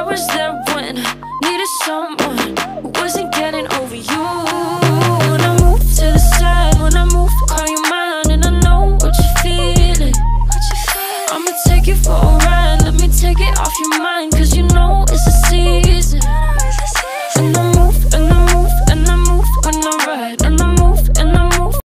I was there when needed someone who wasn't getting over you. When I move to the side, when I move, call you mine, and I know what you're feeling. What you feeling? I'ma take you for a ride.